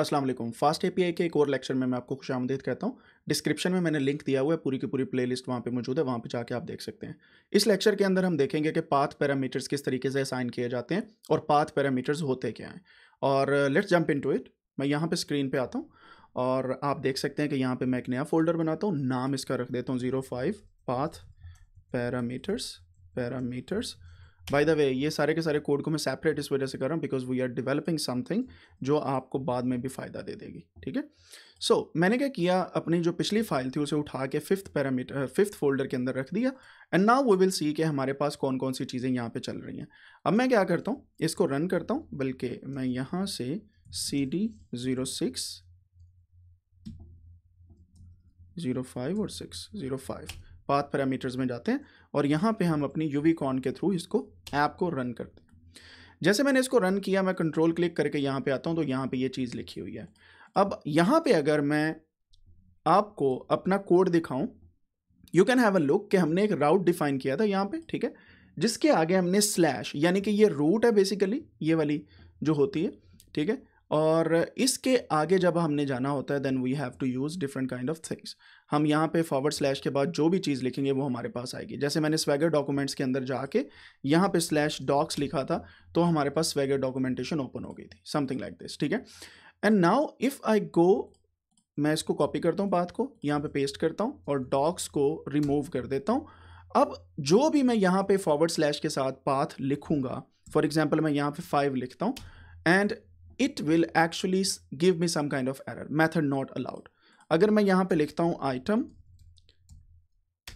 अस्सलाम वालेकुम। Fast API के एक और लेक्चर में मैं आपको खुश आमदीद कहता हूँ। डिस्क्रिप्शन में मैंने लिंक दिया हुआ है, पूरी की पूरी प्लेलिस्ट वहाँ पे मौजूद है, वहाँ पे जाके आप देख सकते हैं। इस लेक्चर के अंदर हम देखेंगे कि पाथ पैरामीटर्स किस तरीके से असाइन किए जाते हैं और पाथ पैरामीटर्स होते क्या हैं। और let's jump in to it मैं यहाँ पर स्क्रीन पर आता हूँ और आप देख सकते हैं कि यहाँ पर मैं एक नया फोल्डर बनाता हूँ। नाम इसका रख देता हूँ zero path parameters parameters. By the way ये सारे के सारे कोड को मैं सेपरेट इस वजह से कर रहा हूँ because we are developing something जो आपको बाद में भी फ़ायदा दे देगी, ठीक है? सो मैंने क्या किया, अपनी जो पिछली फ़ाइल थी उसे उठा के फिफ्थ पैरामीटर फिफ्थ फोल्डर के अंदर रख दिया and now we will see कि हमारे पास कौन कौन सी चीज़ें यहाँ पे चल रही हैं। अब मैं क्या करता हूँ, इसको रन करता हूँ, बल्कि मैं यहाँ से C D zero six zero five और six zero five path parameters में जाते हैं। और यहाँ पे हम अपनी यूवी कॉन के थ्रू इसको ऐप को रन करते हैं। जैसे मैंने इसको रन किया, मैं कंट्रोल क्लिक करके यहाँ पे आता हूँ तो यहाँ पे ये चीज़ लिखी हुई है। अब यहाँ पे अगर मैं आपको अपना कोड दिखाऊँ you can have a look कि हमने एक राउट डिफाइन किया था यहाँ पे, ठीक है? जिसके आगे हमने स्लैश यानी कि ये रूट है बेसिकली ये वाली जो होती है, ठीक है? और इसके आगे जब हमने जाना होता है then we have to use different kind of things हम यहाँ पे फॉरवर्ड स्लैश के बाद जो भी चीज़ लिखेंगे, वो हमारे पास आएगी। जैसे मैंने स्वेगर डॉक्यूमेंट्स के अंदर जाके यहाँ पे स्लैश डॉक्स लिखा था तो हमारे पास स्वेगर डॉक्यूमेंटेशन ओपन हो गई थी। समथिंग लाइक दिस ठीक है? And now if I go मैं इसको कॉपी करता हूँ बात को, यहाँ पे पेस्ट करता हूँ और डॉक्स को रिमूव कर देता हूँ। अब जो भी मैं यहाँ पे फॉरवर्ड स्लैश के साथ पाथ लिखूँगा फॉर एग्ज़ाम्पल मैं यहाँ पे फाइव लिखता हूँ and it will actually give me some kind of error method not allowed अगर मैं यहाँ पे लिखता हूँ आइटम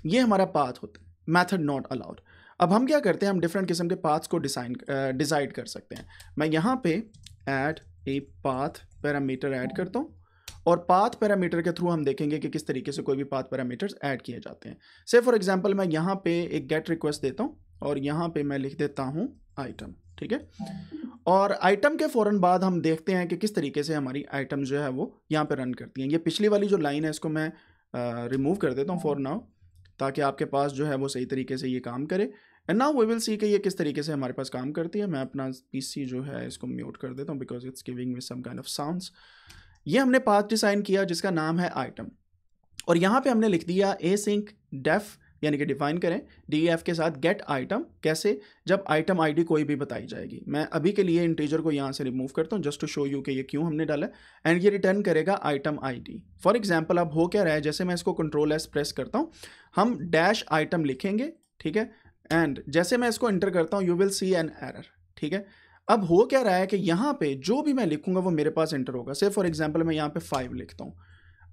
ये हमारा पाथ होता है मैथड नॉट अलाउड अब हम क्या करते हैं, हम डिफरेंट किस्म के पाथ्स को डिसाइन डिसाइड कर सकते हैं। मैं यहाँ पे add a path parameter add करता हूँ, और पाथ पैरामीटर के थ्रू हम देखेंगे कि किस तरीके से कोई भी पाथ पैरामीटर्स ऐड किए जाते हैं। से फॉर एग्जांपल मैं यहाँ पे एक गेट रिक्वेस्ट देता हूँ, और यहाँ पे मैं लिख देता हूँ आइटम ठीक है? और आइटम के फ़ौरन बाद हम देखते हैं कि किस तरीके से हमारी आइटम जो है वो यहाँ पे रन करती हैं। ये पिछली वाली जो लाइन है, इसको मैं रिमूव कर देता हूँ फॉर नाउ ताकि आपके पास जो है वो सही तरीके से ये काम करे। And now we will see कि ये किस तरीके से हमारे पास काम करती है। मैं अपना पीसी जो है इसको म्यूट कर देता हूँ because it's giving with some kind of sounds ये हमने पाथ डिसाइन किया जिसका नाम है आइटम और यहाँ पे हमने लिख दिया ए सिंक डेफ यानी कि डिफाइन करें डी एफ़ के साथ गेट आइटम कैसे? जब आइटम आईडी कोई भी बताई जाएगी। मैं अभी के लिए इंटीजर को यहाँ से रिमूव करता हूँ जस्ट टू शो यू कि ये क्यों हमने डाला। एंड ये रिटर्न करेगा आइटम आईडी फॉर एग्जांपल अब हो क्या रहा है? जैसे मैं इसको कंट्रोल एस प्रेस करता हूँ, हम डैश आइटम लिखेंगे, ठीक है? एंड जैसे मैं इसको इंटर करता हूँ you will see an error ठीक है? अब हो क्या रहा है कि यहाँ पे जो भी मैं लिखूँगा, वो मेरे पास एंटर होगा। से फॉर एग्ज़ाम्पल मैं यहाँ पे फाइव लिखता हूँ।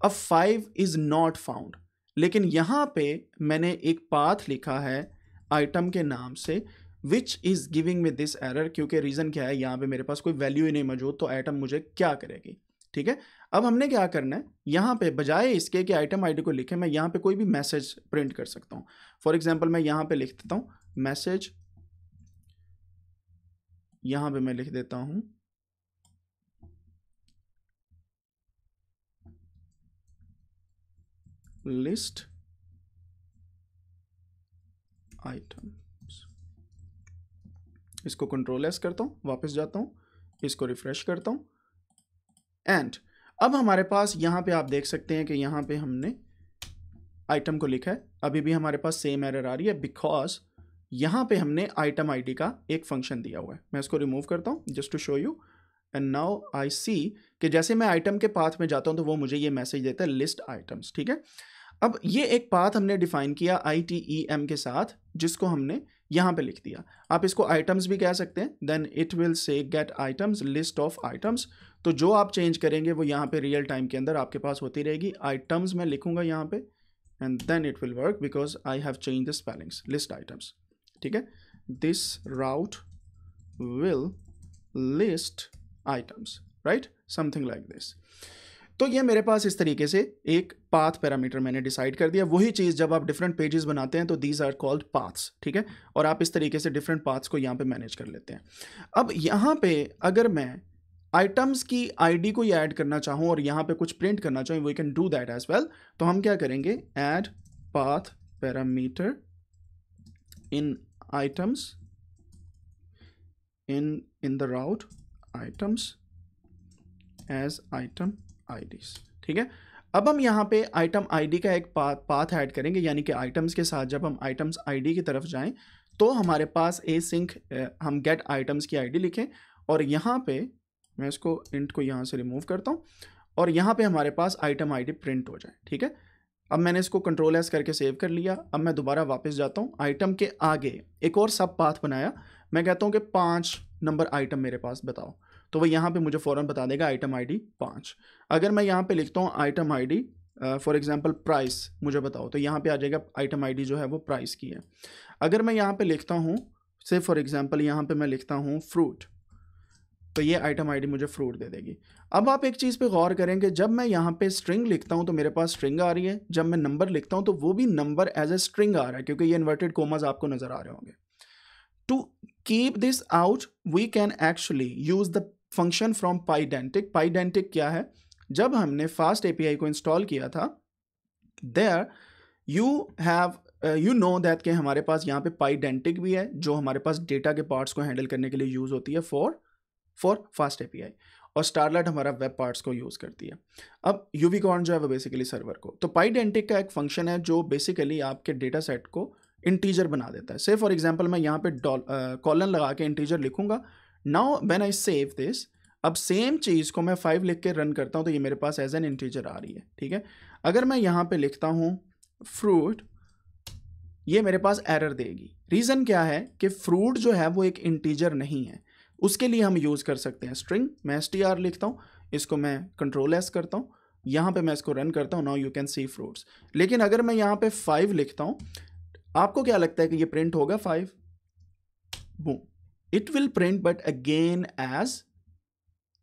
अब फाइव इज़ नॉट फाउंड लेकिन यहाँ पे मैंने एक पाथ लिखा है आइटम के नाम से which is giving me this error क्योंकि रीज़न क्या है? यहाँ पे मेरे पास कोई वैल्यू ही नहीं मौजूद तो आइटम मुझे क्या करेगी? ठीक है? अब हमने क्या करना है? यहाँ पे बजाय इसके कि आइटम आईडी को लिखे, मैं यहाँ पे कोई भी मैसेज प्रिंट कर सकता हूँ। फॉर एग्ज़ाम्पल मैं यहाँ पे लिख देता हूँ मैसेज यहाँ पे मैं लिख देता हूँ लिस्ट आइटम्स इसको कंट्रोल एस करता हूँ, वापस जाता हूँ, इसको रिफ्रेश करता हूँ। एंड अब हमारे पास यहाँ पे आप देख सकते हैं कि यहाँ पे हमने आइटम को लिखा है। अभी भी हमारे पास सेम एरर आ रही है बिकॉज़ यहाँ पे हमने आइटम आईडी का एक फ़ंक्शन दिया हुआ है। मैं इसको रिमूव करता हूँ just to show you and now I see कि जैसे मैं आइटम के पाथ में जाता हूँ तो वो मुझे ये मैसेज देता है लिस्ट आइटम्स ठीक है? अब ये एक पाथ हमने डिफाइन किया आई टी ई एम के साथ, जिसको हमने यहाँ पे लिख दिया। आप इसको आइटम्स भी कह सकते हैं then it will say get items list of items तो जो आप चेंज करेंगे, वो यहाँ पे रियल टाइम के अंदर आपके पास होती रहेगी। आइटम्स मैं लिखूँगा यहाँ पे and then it will work because I have change the spellings list items ठीक है? This route will list items right something like this तो ये मेरे पास इस तरीके से एक पाथ पैरामीटर मैंने डिसाइड कर दिया। वही चीज़ जब आप डिफरेंट पेजेस बनाते हैं तो दीज आर कॉल्ड पाथ्स ठीक है? और आप इस तरीके से डिफरेंट पाथ्स को यहाँ पे मैनेज कर लेते हैं। अब यहाँ पे अगर मैं आइटम्स की आईडी को ऐड करना चाहूँ और यहाँ पे कुछ प्रिंट करना चाहूँ we can do that as well तो हम क्या करेंगे? Add path parameter in items in in the route items as item IDs ठीक है? अब हम यहाँ पे आइटम आईडी का एक पा, पाथ ऐड करेंगे यानी कि आइटम्स के साथ जब हम आइटम्स आईडी की तरफ़ जाएँ तो हमारे पास ए सिंक हम गेट आइटम्स की आईडी लिखें और यहाँ पे मैं इसको इंट को यहाँ से रिमूव करता हूँ और यहाँ पे हमारे पास आइटम आईडी प्रिंट हो जाए ठीक है? अब मैंने इसको कंट्रोल एस करके सेव कर लिया अब मैं दोबारा वापस जाता हूँ आइटम के आगे एक और सब पाथ बनाया मैं कहता हूँ कि पाँच नंबर आइटम मेरे पास, बताओ। तो वह यहाँ पे मुझे फ़ौरन बता देगा आइटम आईडी पाँच। अगर मैं यहाँ पे लिखता हूँ item ID for example price, मुझे बताओ तो यहाँ पे आ जाएगा आइटम आईडी जो है वो प्राइस की है। अगर मैं यहाँ पे लिखता हूँ, से फॉर एग्ज़ाम्पल यहाँ पे मैं लिखता हूँ फ्रूट तो ये आइटम आईडी मुझे फ्रूट दे देगी। अब आप एक चीज़ पे गौर करेंगे जब मैं यहाँ पे स्ट्रिंग लिखता हूँ तो मेरे पास स्ट्रिंग आ रही है। जब मैं नंबर लिखता हूँ तो वो भी नंबर एज ए स्ट्रिंग आ रहा है, क्योंकि ये इन्वर्टेड कोमाज आपको नज़र आ रहे होंगे। To keep this out we can actually use the function from Pydantic Pydantic क्या है? जब हमने फास्ट एपीआई को इंस्टॉल किया था there you have you know that कि हमारे पास यहाँ पे पाईडेंटिक भी है, जो हमारे पास डेटा के पार्ट्स को हैंडल करने के लिए यूज़ होती है फॉर फॉर फास्ट एपीआई और स्टारलाइट हमारा वेब पार्ट्स को यूज़ करती है। अब यूवीकॉर्न जो है वो बेसिकली सर्वर को। तो पाईडेंटिक का एक फ़ंक्शन है जो बेसिकली आपके डेटा सेट को इंटीजर बना देता है। से फॉर एग्ज़ाम्पल मैं यहाँ पे कॉलन लगा के इंटीजर लिखूँगा। Now when I save this अब सेम चीज़ को मैं फाइव लिख के रन करता हूँ तो ये मेरे पास एज एन इंटीजर आ रही है, ठीक है? अगर मैं यहाँ पे लिखता हूँ फ्रूट ये मेरे पास एरर देगी। रीज़न क्या है कि फ्रूट जो है, वो एक इंटीजर नहीं है। उसके लिए हम यूज़ कर सकते हैं स्ट्रिंग मैं एस टी आर लिखता हूँ, इसको मैं कंट्रोल एस करता हूँ। यहाँ पे मैं इसको रन करता हूँ now you can see fruits लेकिन अगर मैं यहाँ पे फाइव लिखता हूँ आपको क्या लगता है कि ये प्रिंट होगा five boom it will print but again as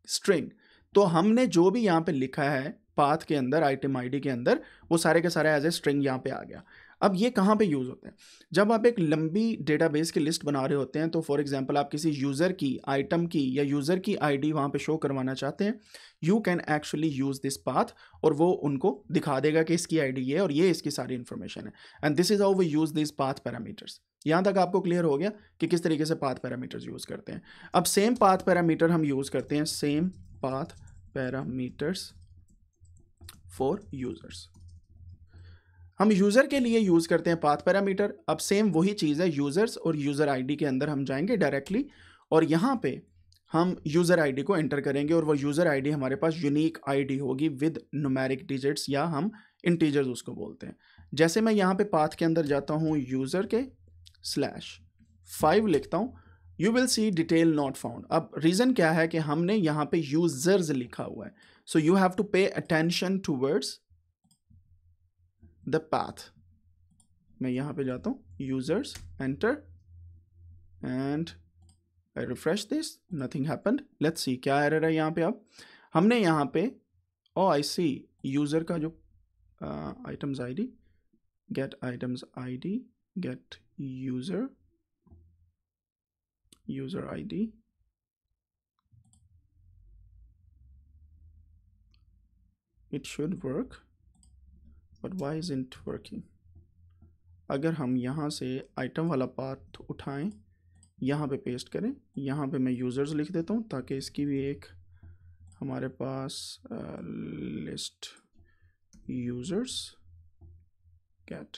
string तो हमने जो भी यहाँ पे लिखा है पाथ के अंदर आइटम आईडी के अंदर, वो सारे के सारे एज ए स्ट्रिंग यहाँ पे आ गया। अब ये कहाँ पे यूज़ होते हैं? जब आप एक लंबी डेटाबेस की लिस्ट बना रहे होते हैं तो फॉर एग्जांपल आप किसी यूज़र की आइटम की या यूज़र की आईडी वहाँ पे शो करवाना चाहते हैं you can actually use this path और वो उनको दिखा देगा कि इसकी आईडी ये है और ये इसकी सारी इन्फॉर्मेशन है। And this is how we use this path parameters यहाँ तक आपको क्लियर हो गया कि किस तरीके से पाथ पैरामीटर्स यूज़ करते हैं। अब सेम पाथ पैरामीटर हम यूज़ करते हैं same path parameters for users हम यूज़र के लिए यूज़ करते हैं पाथ पैरामीटर अब सेम वही चीज़ है यूज़र्स और यूज़र आईडी के अंदर हम जाएँगे डायरेक्टली और यहाँ पे हम यूज़र आईडी को एंटर करेंगे और वो यूज़र आईडी हमारे पास यूनिक आईडी होगी विद नुमेरिक डिजिट्स या हम इंटीजर्स उसको बोलते हैं। जैसे मैं यहाँ पे पाथ के अंदर जाता हूँ यूज़र के स्लैश फाइव लिखता हूँ you will see detail not found अब रीज़न क्या है कि हमने यहाँ पे यूज़र्स लिखा हुआ है। So you have to pay attention towards the path. मैं यहाँ पे जाता हूँ। Users, enter. And I refresh this. Nothing happen let's see क्या एरर है यहाँ पे अब। हमने यहाँ पे, ओ आई सी यूज़र का जो items ID get items ID get user user user id it should work. But why isn't working? अगर हम यहाँ से आइटम वाला पाथ उठाएँ, यहाँ पे पेस्ट करें, यहाँ पे मैं यूज़र्स लिख देता हूँ ताकि इसकी भी एक हमारे पास लिस्ट यूज़र्स गेट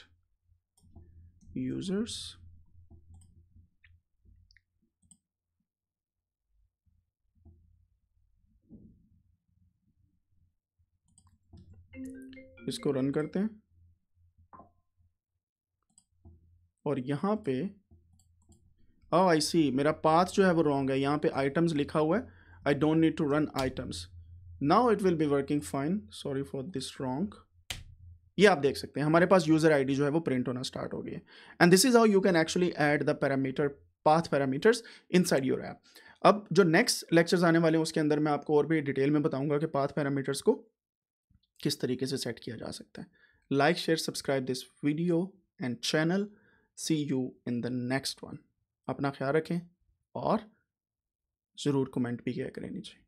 users इसको रन करते हैं। और यहाँ पे ओ आई सी मेरा पाथ जो है वो रॉन्ग है। यहाँ पे आइटम्स लिखा हुआ है। I don't need to run items now it will be working fine sorry for this wrong ये आप देख सकते हैं। हमारे पास यूज़र आईडी जो है वो प्रिंट होना स्टार्ट हो गई है। And this is how you can actually add the parameter path parameters inside your app अब जो नेक्स्ट लेक्चर्स आने वाले हैं, उसके अंदर मैं आपको और भी डिटेल में बताऊँगा कि पाथ पैरामीटर्स को किस तरीके से सेट किया जा सकता है। Like share subscribe this video and channel see you in the next one अपना ख्याल रखें और ज़रूर कमेंट भी किया करें नीचे।